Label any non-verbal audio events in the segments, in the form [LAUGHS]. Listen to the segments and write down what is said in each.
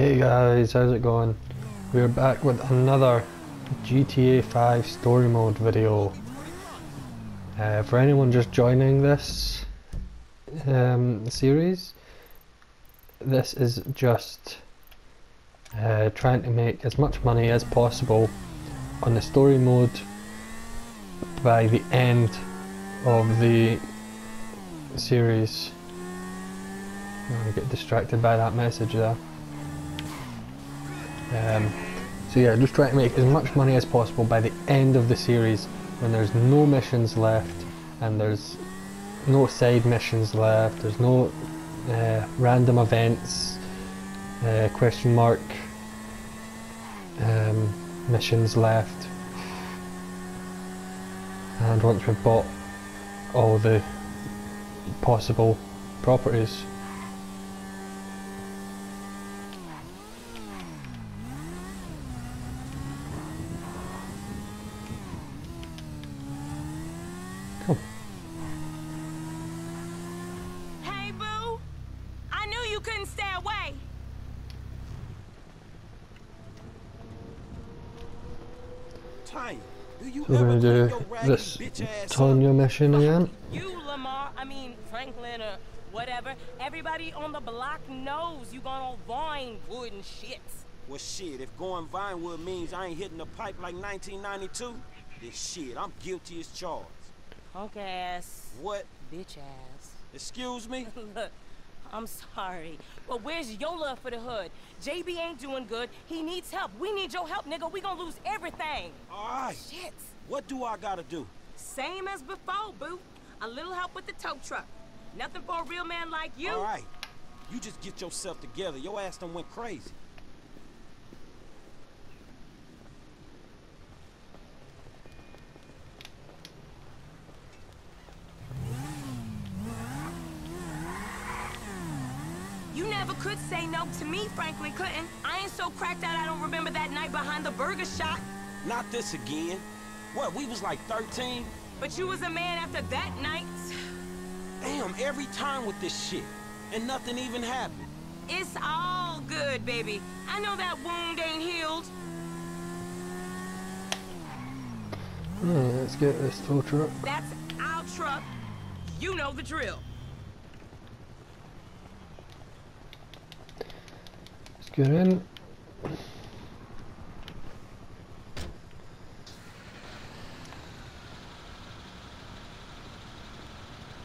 Hey guys, how's it going? We're back with another GTA 5 story mode video. Uh, for anyone just joining this um, series, this is just uh, trying to make as much money as possible on the story mode by the end of the series. I get distracted by that message there. Um, so yeah, just try to make as much money as possible by the end of the series when there's no missions left and there's no side missions left, there's no uh, random events, uh, question mark um, missions left. And once we've bought all the possible properties Cool. Hey, boo! I knew you couldn't stay away. Tonya, do you So we're gonna do your raggedy this bitch ass Tonya mission again. You, Lamar, I mean Franklin or whatever, everybody on the block knows you gone on Vinewood and shit. Well, shit, if going Vinewood means I ain't hitting the pipe like 1992, then shit, I'm guilty as charged. Punk ass, What? bitch ass. Excuse me? [LAUGHS] Look, I'm sorry, but where's your love for the hood? JB ain't doing good. He needs help. We need your help, nigga. We gonna lose everything. All right, Shit. what do I gotta do? Same as before, boo. A little help with the tow truck. Nothing for a real man like you. All right, you just get yourself together. Your ass done went crazy. You never could say no to me, Franklin Clinton. I ain't so cracked out I don't remember that night behind the burger shop. Not this again. What, we was like 13? But you was a man after that night. Damn, every time with this shit. And nothing even happened. It's all good, baby. I know that wound ain't healed. Alright, let's get this tow truck. That's our truck. You know the drill. Get in.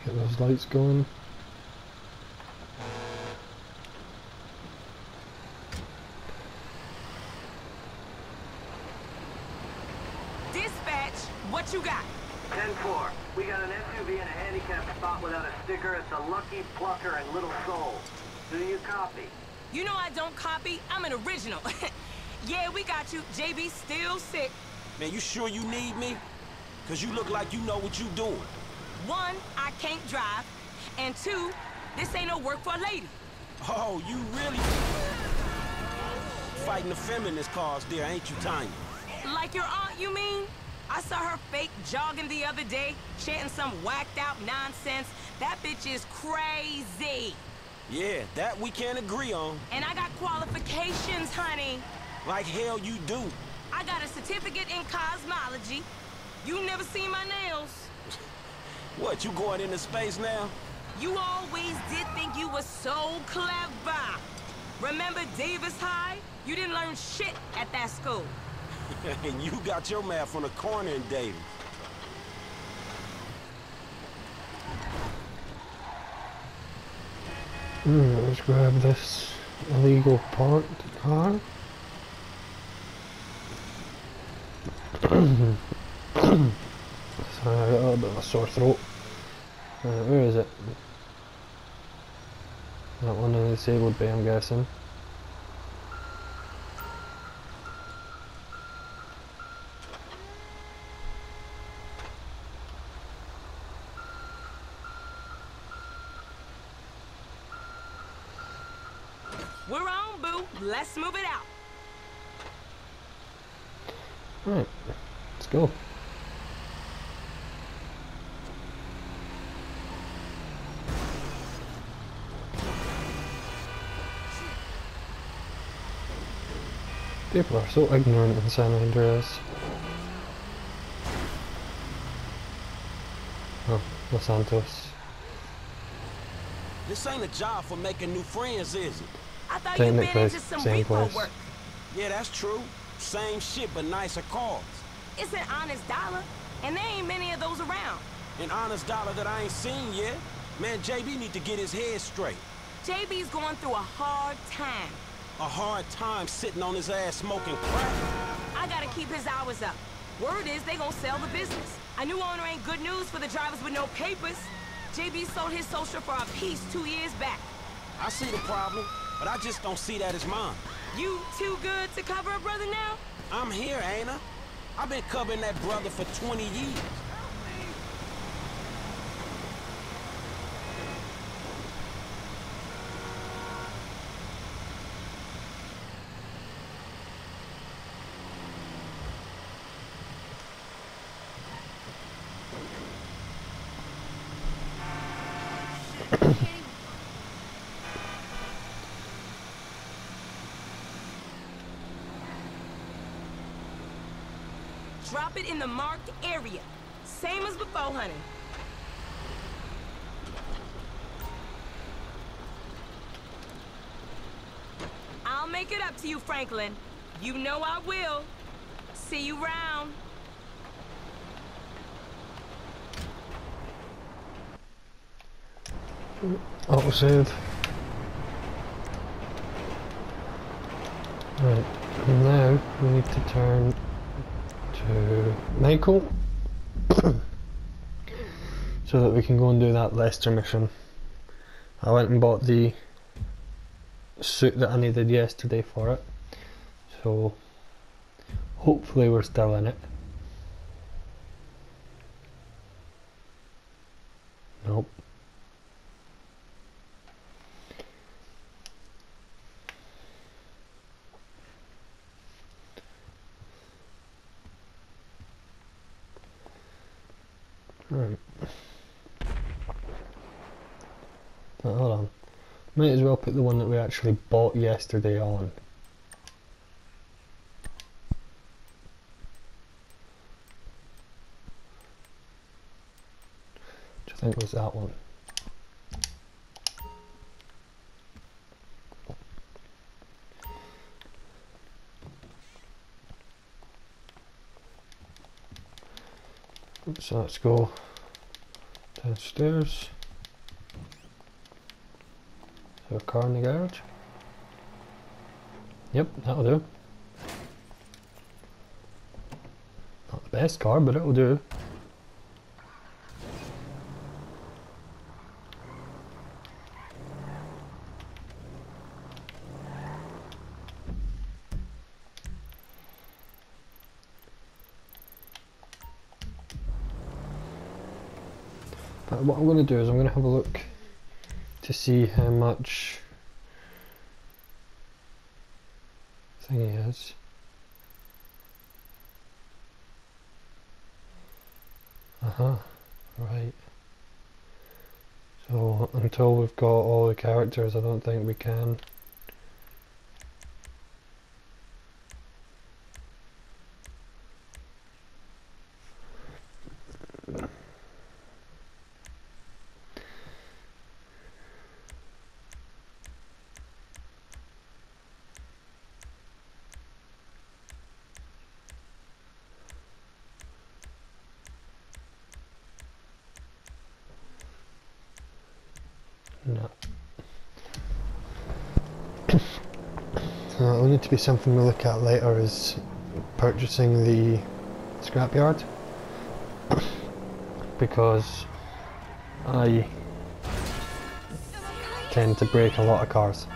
Get those lights going. Dispatch, what you got? 10-4. We got an SUV in a handicapped spot without a sticker. It's a Lucky Plucker and Little Seoul. Do you copy? You know I don't copy. I'm an original. yeah, we got you. JB still sick. Man, you sure you need me? Cause you look like you know what you're doing. One, I can't drive. And two, this ain't no work for a lady. Oh, you really fighting the feminist cause there, ain't you, Tonya? Like your aunt, you mean? I saw her fake jogging the other day, chanting some whacked out nonsense. That bitch is crazy. Yeah, that we can't agree on. And I got qualifications, honey. Like hell you do. I got a certificate in cosmology. You never seen my nails. [LAUGHS] What, you going into space now? You always did think you were so clever. Remember Davis High? You didn't learn shit at that school. [LAUGHS] and you got your math on the corner in Davis. Alright, hmm, let's grab this illegal parked car. Sorry, I got a little bit of a sore throat. Uh, where is it? That one in the disabled bay, I'm guessing. We're on, boo. Let's move it out. Right, let's go. People are so ignorant in San Andreas. Oh, Los Santos. This ain't a job for making new friends, is it? I thought you'd been Technically, into some same repo place. work. Yeah, that's true. Same shit, but nicer cars. It's an honest dollar, and there ain't many of those around. An honest dollar that I ain't seen yet. Man, JB need to get his head straight. JB's going through a hard time. A hard time sitting on his ass smoking crack. I gotta keep his hours up. Word is they gonna sell the business. A new owner ain't good news for the drivers with no papers. JB sold his social for a piece two years back. I see the problem, but I just don't see that as mine. You too good to cover a brother now? I'm here, ain't I? I've been covering that brother for 20 years. Drop it in the marked area. Same as before, honey. I'll make it up to you, Franklin. You know I will. See you round. Autosave. Right, and now we need to turn Michael [COUGHS] so that we can go and do that Lester mission. I went and bought the suit that I needed yesterday for it, so hopefully we're still in it. Nope. Right. But hold on. Might as well put the one that we yesterday on. Which I think was that one. So let's go downstairs. So a car in the garage. Yep, that'll do. Not the best car, but it'll do. But what I'm going to do is I'm going to have a look to see how much thingy is. Uh huh, right. So until we've got all the characters, I don't think we can. No. So it'll need to be something we look at later is purchasing the scrapyard because I tend to break a lot of cars.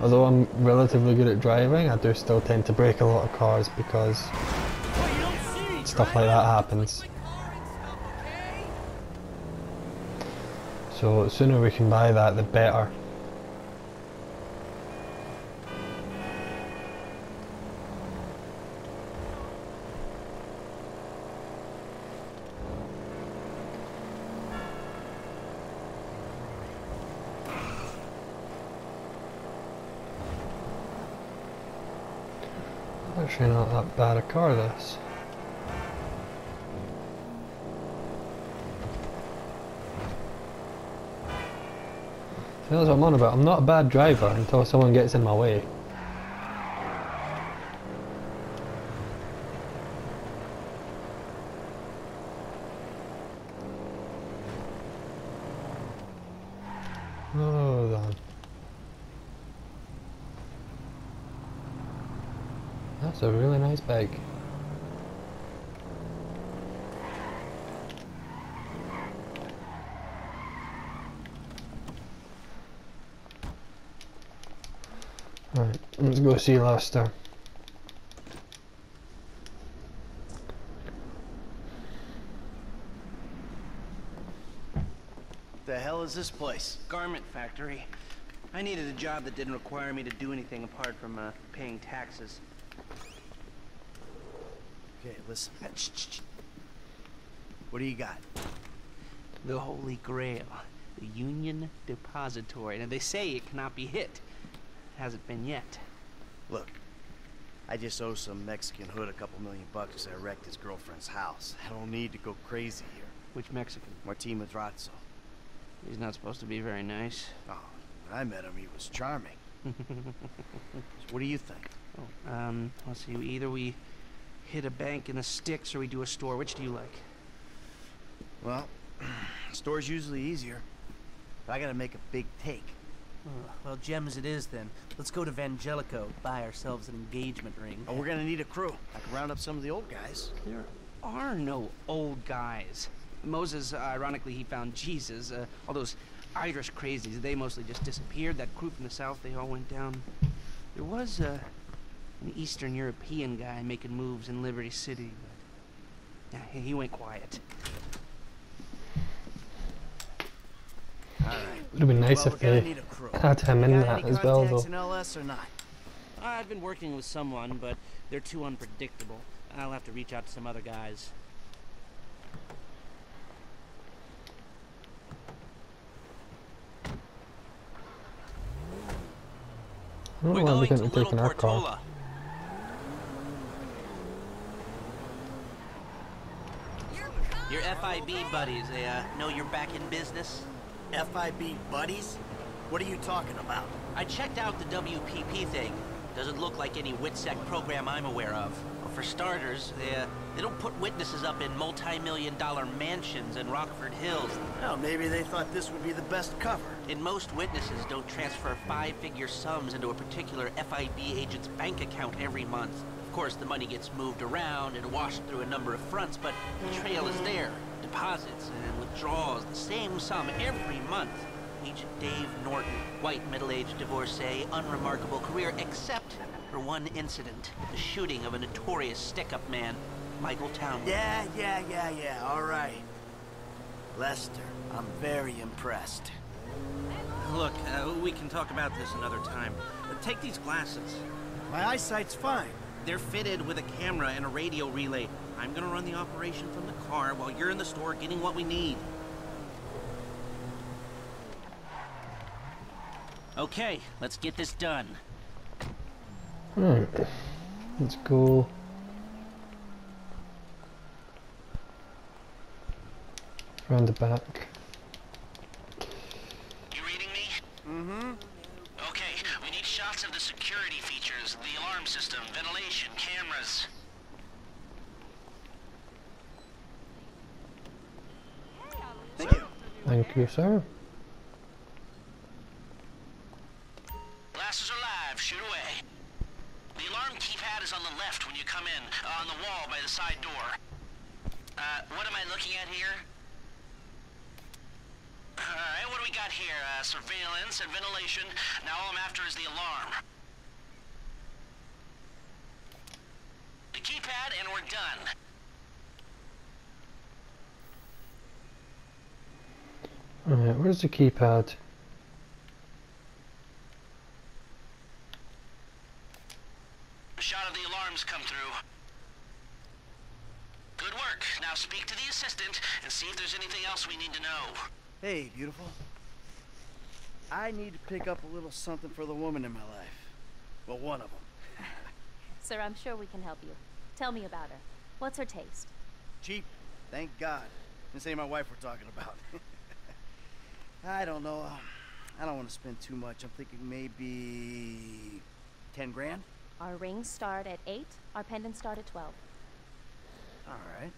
Although I'm relatively good at driving, I do still tend to break a lot of cars because stuff like that happens. So the sooner we can buy that, the better. Actually not that bad a car. See, that's what I'm on about. I'm not a bad driver until someone gets in my way. Hold on. That's a really nice bike. Right, let's go see Lester. The hell is this place? garment factory. I needed a job that didn't require me to do anything apart from uh, paying taxes. Okay, listen. [LAUGHS] What do you got? The Holy Grail, the Union Depository. And they say it cannot be hit. It Hasn't been yet. Look, I just owe some Mexican hood a couple million bucks I wrecked his girlfriend's house. I don't need to go crazy here. Which Mexican? Martin Madrazo. He's not supposed to be very nice. Oh, when I met him, he was charming. So [LAUGHS] what do you think? Oh, um, let's see. Either we hit a bank in the sticks or we do a store. Which do you like? Well, [CLEARS THROAT] store's usually easier. But I gotta make a big take. Well, gem as it is then. Let's go to Vangelico, buy ourselves an engagement ring. Oh, we're gonna need a crew. I can round up some of the old guys. There are no old guys. Moses, uh, ironically, he found Jesus. Uh, all those Irish crazies, they mostly just disappeared. That crew from the south, they all went down. There was uh, an Eastern European guy making moves in Liberty City, but yeah, he- he went quiet. Alright. Would have been nice well, if we're they need a crew. had him in that any as well contacts though. in LS or not? I've been working with someone, but they're too unpredictable. I'll have to reach out to some other guys. I don't know why they couldn't have taken our car. Your FIB buddies, they uh, know you're back in business? FIB buddies? What are you talking about? I checked out the WPP thing. Doesn't look like any WITSEC program I'm aware of. Well, for starters, they, uh, they don't put witnesses up in multi-million dollar mansions in Rockford Hills. Well, maybe they thought this would be the best cover. And most witnesses don't transfer five-figure sums into a particular FIB agent's bank account every month. Of course, the money gets moved around and washed through a number of fronts, but the trail is there. Deposits and withdrawals, the same sum every month. Agent Dave Norton, white middle-aged divorcee, unremarkable career, except for one incident. The shooting of a notorious stick-up man, Michael Townley. Yeah, yeah, yeah, yeah, all right. Lester, I'm very impressed. Look, uh, we can talk about this another time. Uh, take these glasses. My eyesight's fine. They're fitted with a camera and a radio relay. I'm gonna run the operation from the car while you're in the store getting what we need. Okay, let's get this done. Let's go. Round the back. You reading me? Mm-hmm. Okay, we need shots of the security features, the alarm system, ventilation, cameras. Thank you. Thank you, sir. Glasses are live, shoot away. The alarm keypad is on the left when you come in, uh, on the wall by the side door. Uh, what am I looking at here? Alright, what do we got here? Uh, surveillance and ventilation. Now all I'm after is the alarm. The keypad and we're done. Alright, where's the keypad? A shot of the alarms come through. Good work. Now speak to the assistant and see if there's anything else we need to know. Hey, beautiful. I need to pick up a little something for the woman in my life. Well, one of them. [LAUGHS] Sir, I'm sure we can help you. Tell me about her. What's her taste? Cheap, thank God. This ain't my wife we're talking about. [LAUGHS] I don't know. uh, I don't want to spend too much. I'm thinking maybe... ten grand? Our rings start at 8, our pendants start at 12. Alright.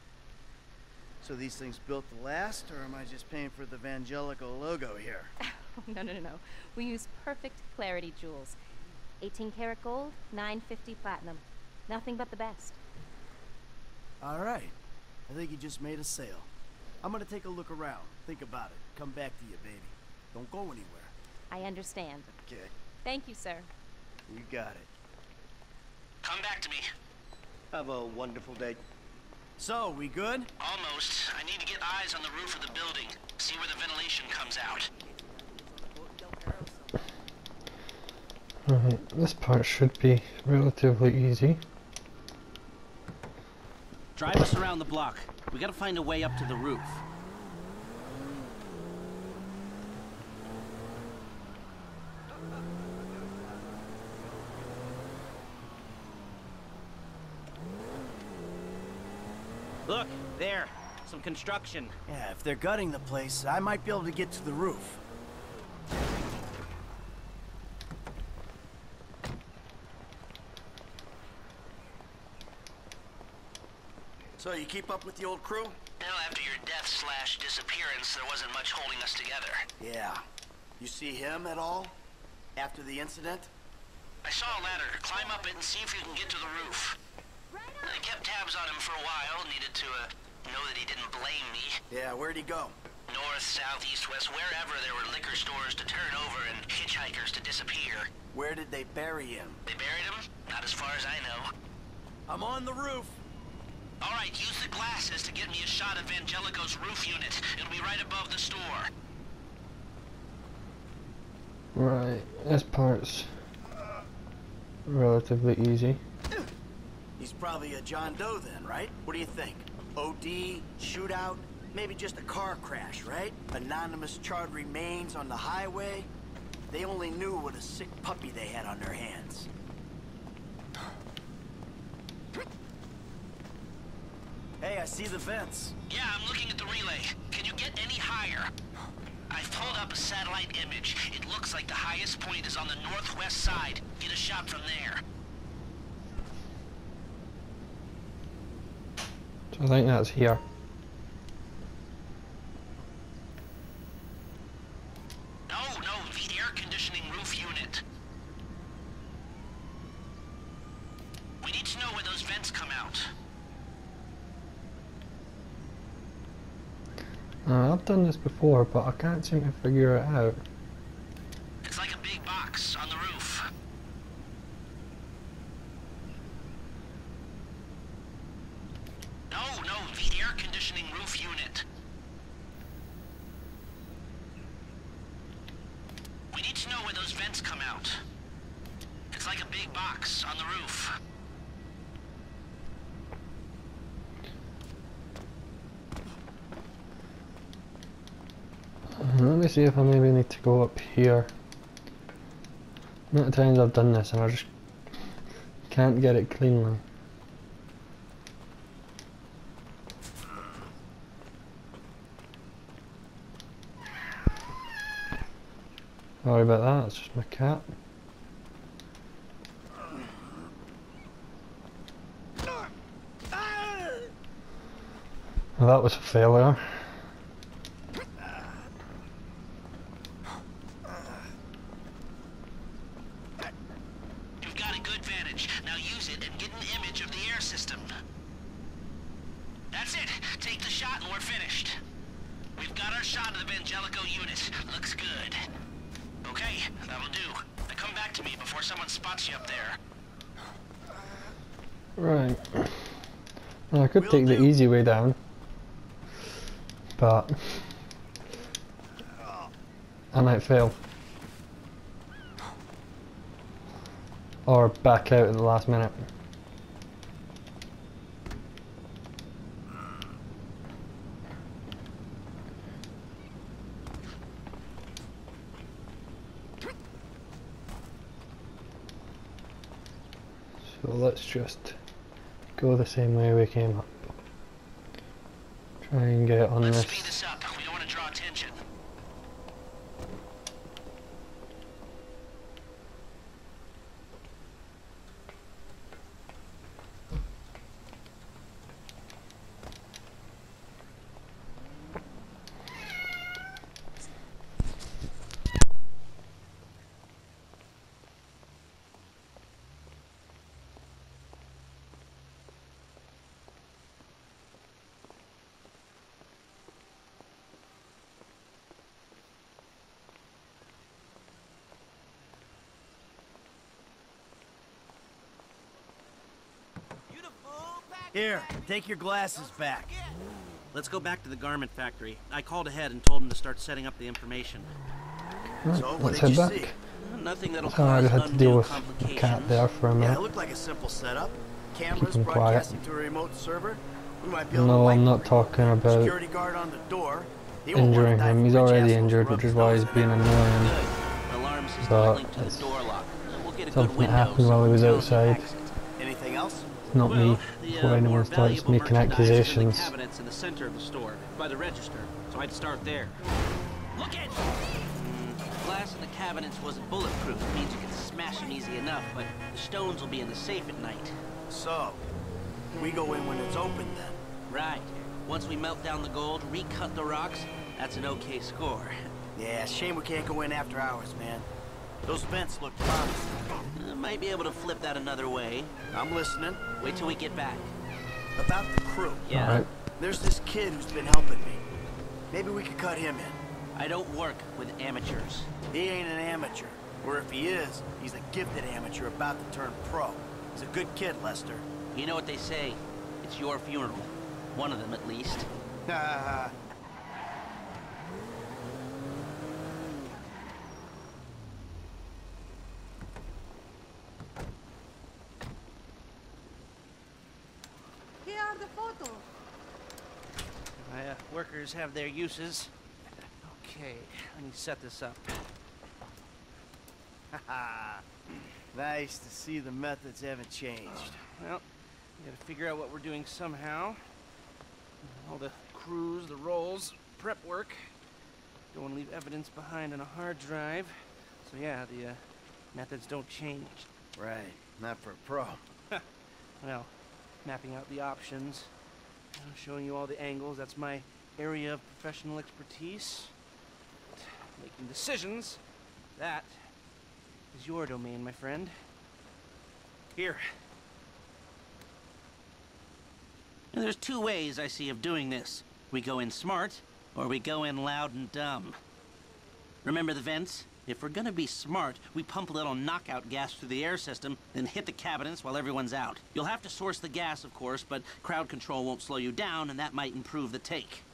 So these things built to last, or am I just paying for the Vangelico logo here? [LAUGHS] [LAUGHS] no, no, no, no. We use perfect clarity jewels. 18 karat gold, 950 platinum. Nothing but the best. Alright. I think you just made a sale. I'm gonna take a look around, think about it, come back to you, baby. Don't go anywhere. I understand. Okay. Thank you, sir. You got it. Come back to me. Have a wonderful day. So, we good? Almost. I need to get eyes on the roof of the building. See where the ventilation comes out. Right, this part should be relatively easy. Drive us around the block. We gotta find a way up to the roof. Look, there. Some construction. Yeah, if they're gutting the place, I might be able to get to the roof. So, you keep up with the old crew? Well, after your death slash disappearance, there wasn't much holding us together. Yeah. You see him at all? After the incident? I saw a ladder. Climb up it and see if you can get to the roof. I kept tabs on him for a while. Needed to, uh, know that he didn't blame me. Yeah, where'd he go? North, south, east, west, wherever there were liquor stores to turn over and hitchhikers to disappear. Where did they bury him? They buried him? Not as far as I know. I'm on the roof. All right, use the glasses to get me a shot of Vangelico's roof unit. It'll be right above the store. Right, this part's relatively easy. He's probably a John Doe then, right? What do you think? OD, shootout, maybe just a car crash, right? Anonymous charred remains on the highway. They only knew what a sick puppy they had on their hands. Hey, I see the vents. Yeah, I'm looking at the relay. Can you get any higher? I've pulled up a satellite image. It looks like the highest point is on the northwest side. Get a shot from there. So I think that's here. No, no, the air conditioning roof unit. We need to know where those vents come out. Uh, I've done this before, but I can't seem to figure it out. It's like a big box on the roof. No, no, the air conditioning roof unit. We need to know where those vents come out. It's like a big box on the roof. Uh, Let me see if I maybe need to go up here. Of times I've done this and I just can't get it cleanly. Sorry about that, it's just my cat. Well, that was a failure. You've got a good vantage. Now use it and get an image of the air system. That's it. Take the shot and we're finished. We've got our shot of unit. Looks good. Okay, that'll do. Now come back to me before someone spots you up there. Right. Well, I could Will take the easy way down. But I might fail. Or back out at the last minute. Let's just go the same way we came up. Try and get on Let's this. speed this up. We don't want to draw attention. Here, take your glasses back. Let's go back to the garment factory. I called ahead and told him to start setting up the information. Right, So, what let's head back. see? Nothing that'll So I just had to deal with the cat there for a Yeah, it looked like a simple setup. Cameras him quiet. broadcasting to a remote server. We might be able to No, I'm not talking about security guard on the door. He injuring him. He's already injured, which is why he's being annoying. Good. Alarm system But linked to the it's door lock. We'll get a something window. happened while he was outside. Anything else? Not me. The, Before anyone starts making merchandise in accusations. the cabinets in the center of the store, by the register. So I'd start there. Look at. Mm, glass in the cabinets wasn't bulletproof. Means you can smash them easy enough, but the stones will be in the safe at night. So, we go in when it's open then. Right. Once we melt down the gold, recut the rocks, that's an okay score. Yeah, shame we can't go in after hours, man. Those vents look promising. Uh, might be able to flip that another way. I'm listening. Wait till we get back. About the crew. Yeah. Alright. There's this kid who's been helping me. Maybe we could cut him in. I don't work with amateurs. He ain't an amateur. Or if he is, he's a gifted amateur about to turn pro. He's a good kid, Lester. You know what they say? It's your funeral. One of them, at least. [LAUGHS] [LAUGHS] Ha Here are the photos. Uh, have their uses. Okay, let me set this up. [LAUGHS] ha. nice to see the methods haven't changed. Well, we gotta figure out what we're doing somehow. All the crews, the rolls, prep work. Don't want to leave evidence behind on a hard drive. So yeah, the uh, methods don't change. Right, not for a pro. [LAUGHS] Well, mapping out the options, know, showing you all the angles. That's my area of professional expertise. Making decisions. That is your domain, my friend. Here. And there's two ways I see of doing this. We go in smart, or we go in loud and dumb. Remember the vents? If we're gonna be smart, we pump a little knockout gas through the air system, then hit the cabinets while everyone's out. You'll have to source the gas, of course, but crowd control won't slow you down, and that might improve the take.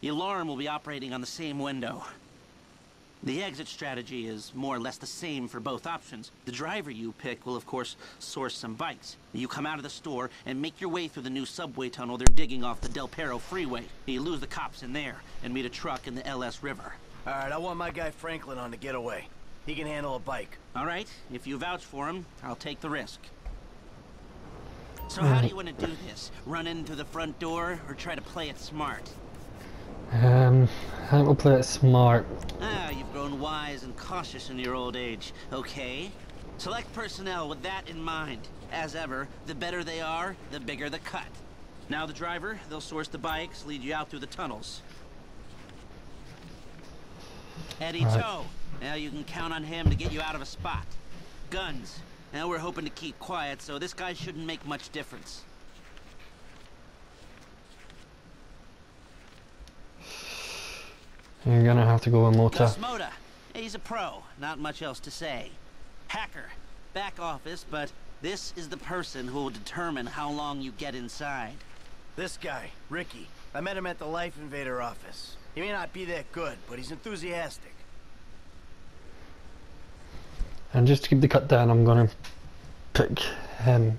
The alarm will be operating on the same window. The exit strategy is more or less the same for both options. The driver you pick will, of course, source some bikes. You come out of the store and make your way through the new subway tunnel they're digging off the Del Perro freeway. You lose the cops in there and meet a truck in the LS River. All right, I want my guy Franklin on the getaway. He can handle a bike. All right, if you vouch for him, I'll take the risk. So hmm. how do you want to do this? Run in through the front door or try to play it smart? Um, I think we'll play it smart. Ah, you've grown wise and cautious in your old age. Okay. Select personnel with that in mind. As ever, the better they are, the bigger the cut. Now the driver, they'll source the bikes, lead you out through the tunnels. Eddie Right. Toh. Now you can count on him to get you out of a spot. Guns. Now we're hoping to keep quiet, so this guy shouldn't make much difference. You're gonna have to go with Mota. Gus Mota. He's a pro. Not much else to say. Hacker. Back office, but This is the person who will determine how long you get inside. This guy, Ricky. I met him at the Life Invader office. He may not be that good, but he's enthusiastic. And just to keep the cut down, I'm gonna pick him.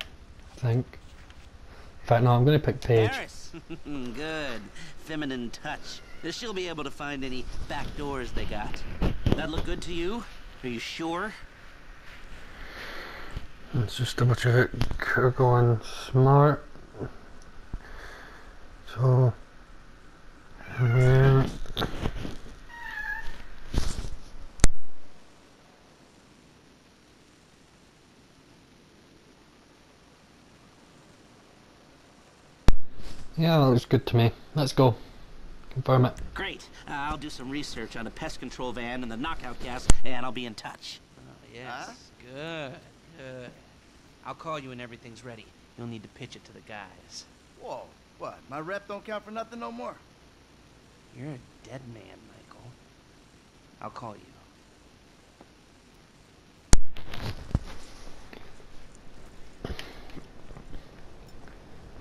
I think. In fact, no, I'm gonna pick Paige. Paris. [LAUGHS] Good. Feminine touch. She'll be able to find any back doors they got. That look good to you? Are you sure? Let's just double check. We're going smart. So, yeah. Yeah, that looks good to me. Let's go. Confirm it. Great. Uh, I'll do some research on the pest control van and the knockout gas, and I'll be in touch. Oh, yes. Good, good. I'll call you when everything's ready. You'll need to pitch it to the guys. Whoa, what? My rep don't count for nothing no more? You're a dead man, Michael. I'll call you.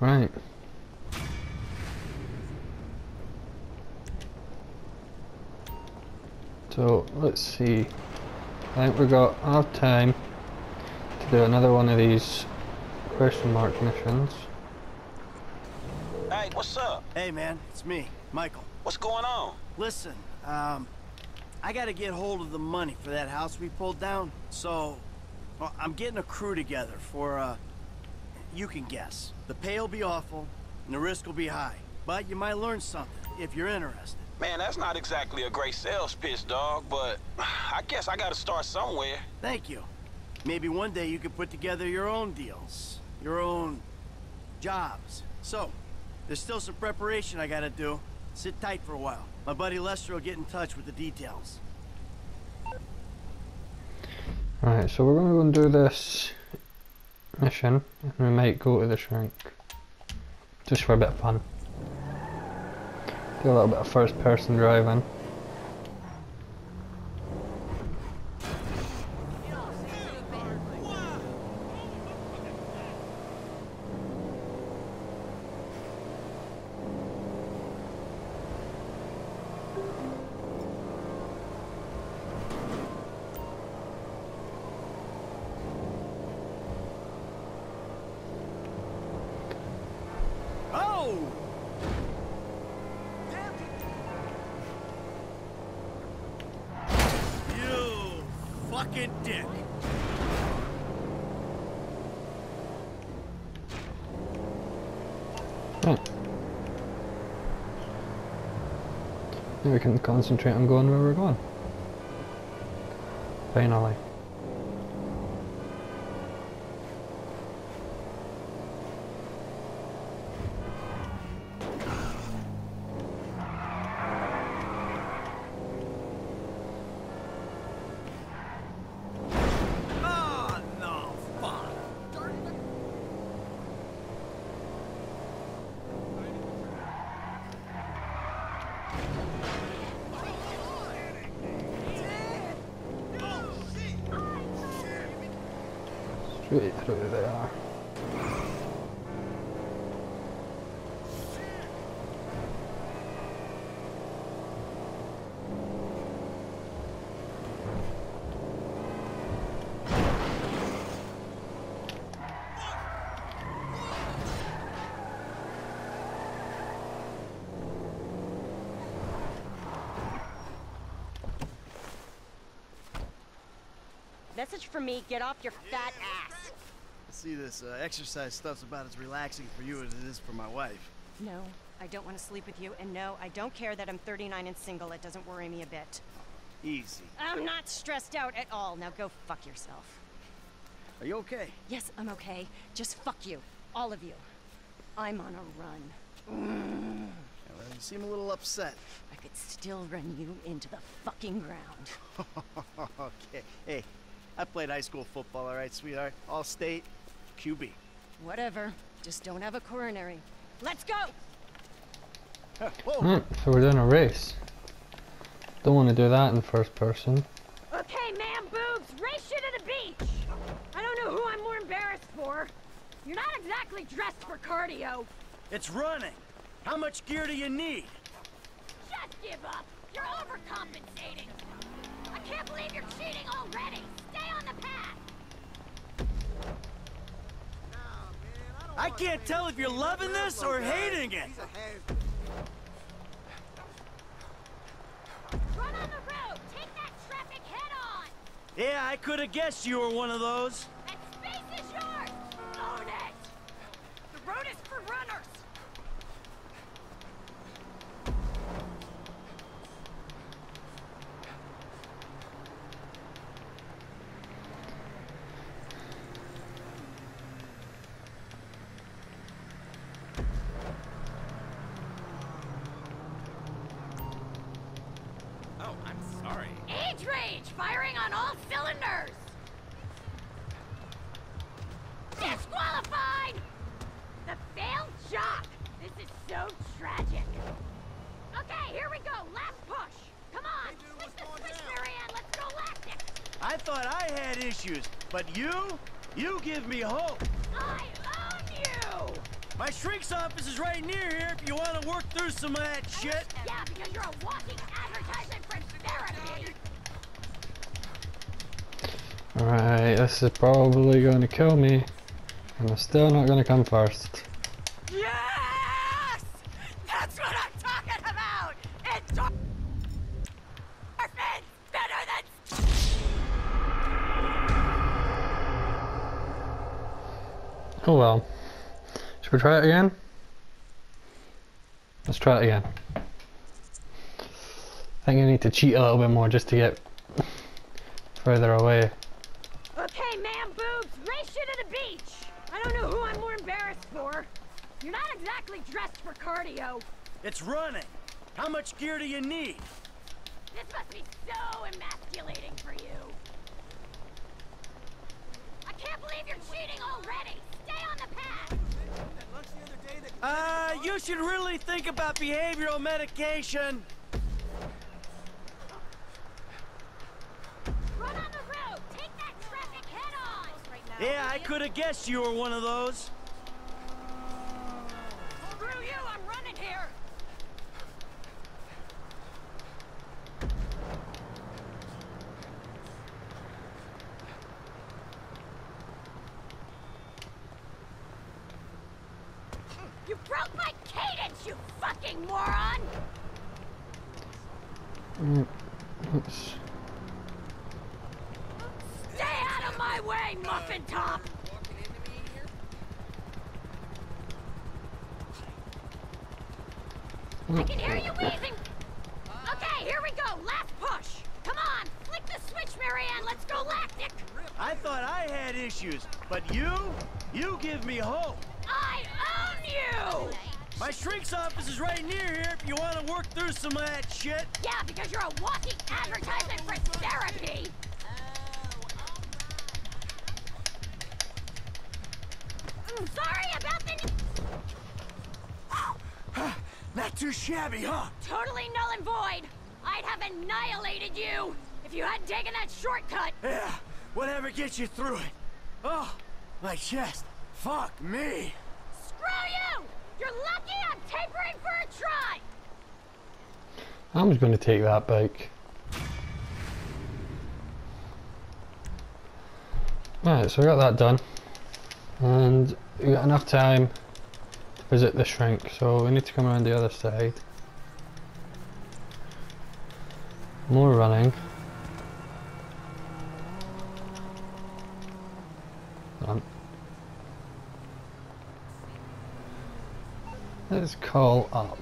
Right. So let's see. I think we've got enough time to do another one of these question mark missions. Hey, what's up? Hey, man, it's me, Michael. What's going on? Listen, um, I gotta get hold of the money for that house we pulled down, so well, I'm getting a crew together for, uh, you can guess. The pay will be awful, and the risk will be high, but you might learn something if you're interested. Man, that's not exactly a great sales pitch, dog, but [SIGHS] I guess I gotta start somewhere. Thank you. Maybe one day you could put together your own deals, your own jobs. So, there's still some preparation I gotta do. Sit tight for a while. My buddy Lester will get in touch with the details. Alright, so we're gonna go and do this mission, and we might go to the shrink. Just for a bit of fun. Do a little bit of first person driving. Concentrate on going where we're going. Finally. Straight there. Message for me, get off your fat ass. See, this uh, exercise stuff's about as relaxing for you as it is for my wife. No, I don't want to sleep with you, and no, I don't care that I'm 39 and single. It doesn't worry me a bit. Easy. I'm not stressed out at all. Now go fuck yourself. Are you okay? Yes, I'm okay. Just fuck you. All of you. I'm on a run. Mm. Yeah, well, you seem a little upset. I could still run you into the fucking ground. [LAUGHS] okay. Hey, I played high school football, all right, sweetheart? All state, QB. Whatever. Just don't have a coronary. Let's go! Whoa! Right, so we're doing a race. Don't want to do that in first person. Okay, man boobs, race you to the beach! I don't know who I'm more embarrassed for. You're not exactly dressed for cardio. It's running. How much gear do you need? Just give up. You're overcompensating. I can't believe you're cheating already. Stay on the path. I can't tell if you're loving this or hating it. Run on the road. Take that traffic head on. Yeah, I could have guessed you were one of those. So tragic. Okay, here we go. Last push. Come on. Fix the switch, Marianne. Let's go lactic. I thought I had issues, but you? You give me hope. I own you. My shrink's office is right near here if you want to work through some of that shit. Yeah, because you're a walking advertisement for therapy. Alright, this is probably going to kill me. And I'm still not going to come first. Oh well. Should we try it again? Let's try it again. I think I need to cheat a little bit more just to get further away. Okay, man boobs, race you to the beach! I don't know who I'm more embarrassed for. You're not exactly dressed for cardio. It's running. How much gear do you need? This must be so emasculating for you. I can't believe you're cheating already! Stay on the path! Uh, you should really think about behavioral medication. Run on the road! Take that traffic head on! Right Yeah, I could have guessed you were one of those. Annihilated you if you hadn't taken that shortcut! Yeah, whatever gets you through it. Oh, my chest. Fuck me. Screw you! You're lucky I'm tapering for a tri! I'm just going to take that bike. Right, so we got that done. And we got enough time to visit the shrink, so we need to come around the other side. More running. Done. Let's call up.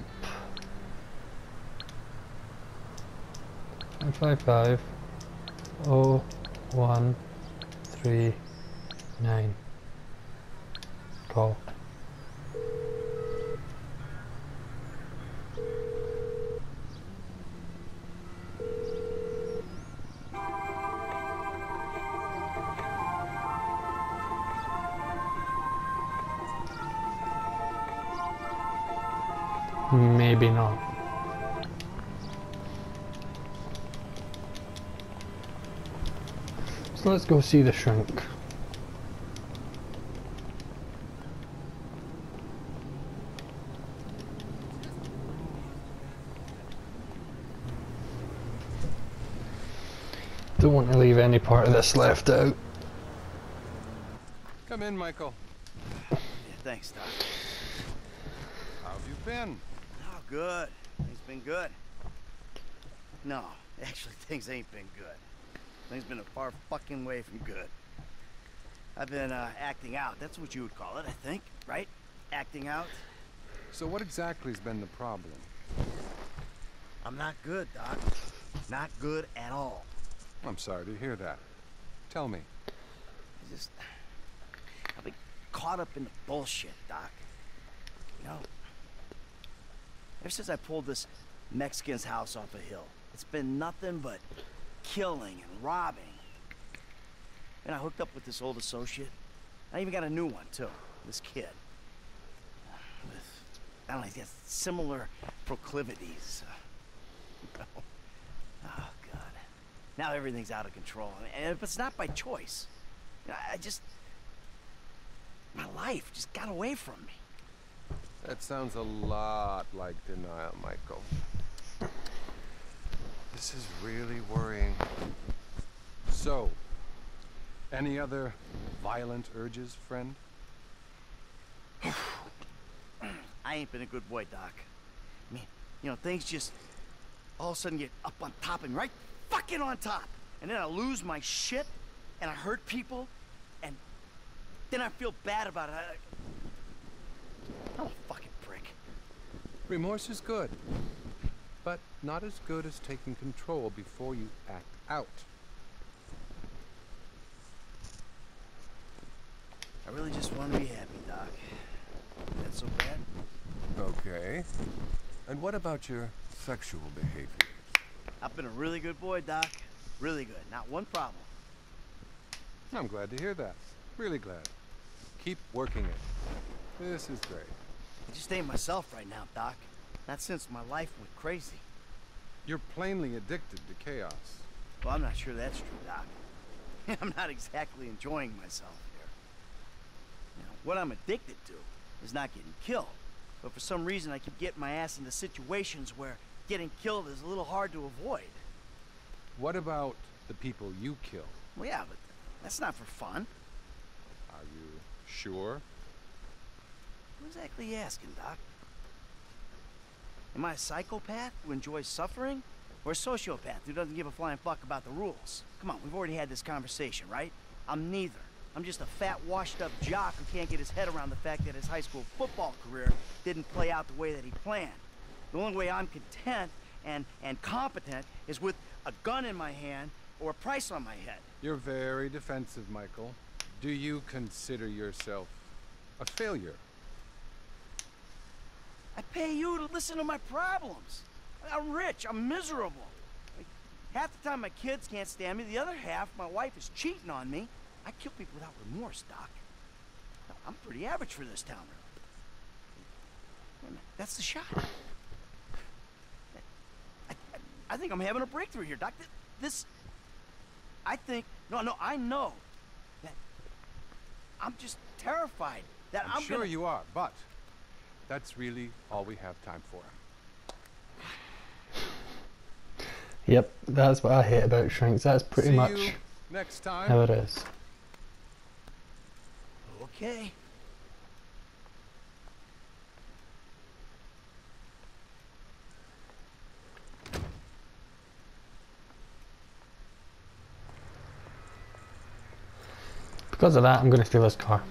Nine five five oh one three nine. Call. So let's go see the shrink. Don't want to leave any part of this left out. Come in, Michael. Yeah, thanks, Doc. How have you been? Oh, good. Things been good. No, actually, [LAUGHS] things ain't been good. Things been a far fucking way from good. I've been uh, acting out. That's what you would call it, I think, right? Acting out. So what exactly has been the problem? I'm not good, Doc. Not good at all. I'm sorry to hear that. Tell me. I just... I've been caught up in the bullshit, Doc. You know, ever since I pulled this Mexican's house off a hill, it's been nothing but killing and robbing. And I hooked up with this old associate. I even got a new one, too. This kid. With, I don't know, he has similar proclivities. [LAUGHS] Oh, God. Now everything's out of control. And if it's not by choice. I just... My life just got away from me. That sounds a lot like denial, Michael. This is really worrying. So, any other violent urges, friend? I ain't been a good boy, Doc. I mean, you know, things just all of a sudden get up on top and right fucking on top. And then I lose my shit, and I hurt people, and then I feel bad about it. I, I'm a fucking prick. Remorse is good, but not as good as taking control before you act out. I really just want to be happy, Doc. That's so bad? Okay. And what about your sexual behavior? I've been a really good boy, Doc. Really good. Not one problem. I'm glad to hear that. Really glad. Keep working it. This is great. I just ain't myself right now, Doc. Not since my life went crazy. You're plainly addicted to chaos. Well, I'm not sure that's true, Doc. [LAUGHS] I'm not exactly enjoying myself here. Know, what I'm addicted to is not getting killed. But for some reason, I keep getting my ass into situations where getting killed is a little hard to avoid. What about the people you kill? Well, yeah, but that's not for fun. Are you sure? Who's exactly asking, Doc? Am I a psychopath who enjoys suffering? Or a sociopath who doesn't give a flying fuck about the rules? Come on, we've already had this conversation, right? I'm neither. I'm just a fat, washed-up jock who can't get his head around the fact that his high school football career didn't play out the way that he planned. The only way I'm content and, and competent is with a gun in my hand or a price on my head. You're very defensive, Michael. Do you consider yourself a failure? I pay you to listen to my problems. I'm rich. I'm miserable. Like, half the time my kids can't stand me. The other half, my wife is cheating on me. I kill people without remorse, Doc. I'm pretty average for this town. That's the shot. I, I, I think I'm having a breakthrough here, Doc. This... I think... No, no, I know that... I'm just terrified that I'm, I'm sure gonna... you are, but that's really all we have time for. Yep, that's what I hate about shrinks. That's pretty See much next time. how it is. Okay. Because of that, I'm going to steal this car.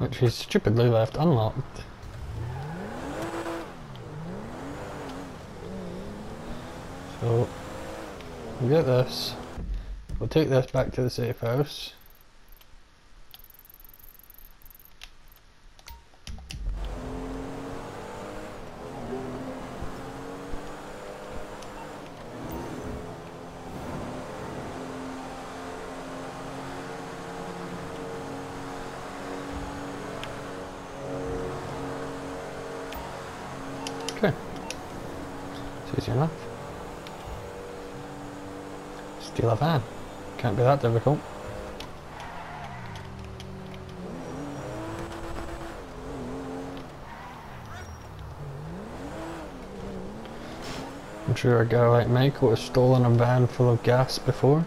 Which he stupidly left unlocked. So, we'll get this. We'll take this back to the safe house. Okay. It's easy enough. Steal a van. Can't be that difficult. I'm sure a guy like Michael has stolen a van full of gas before.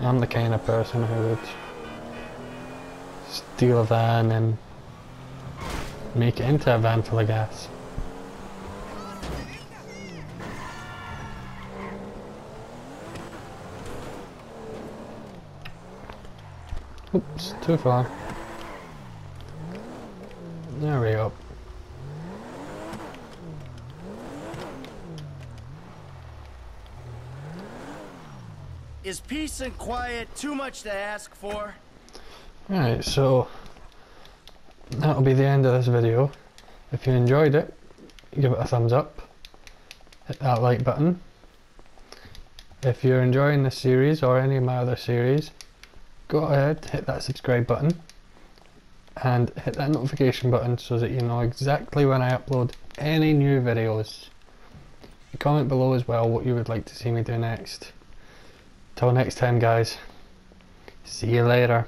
I'm the kind of person who would steal a van and make it into a van full of gas. Oops, too far. There we go. Is peace and quiet too much to ask for? Alright, so that'll be the end of this video. If you enjoyed it, give it a thumbs up, hit that like button. If you're enjoying this series or any of my other series, go ahead, hit that subscribe button and hit that notification button so that you know exactly when I upload any new videos. Comment below as well what you would like to see me do next. Till next time guys, see you later.